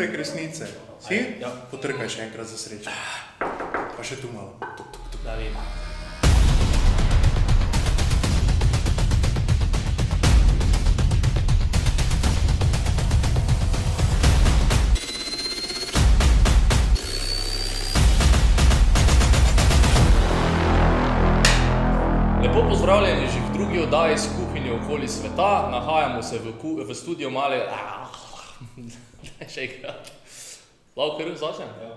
trenutek resnice. Si? Ja. Potrkaj še enkrat za srečo. Pa še tu malo. Tuk, tuk, tuk. Da vem. Lepo pozdravljeni že v drugi oddaji s kuhinjo okoli sveta. Nahajamo se v, v studiu male. Še enkrat. Lahko kar začnem? Ja.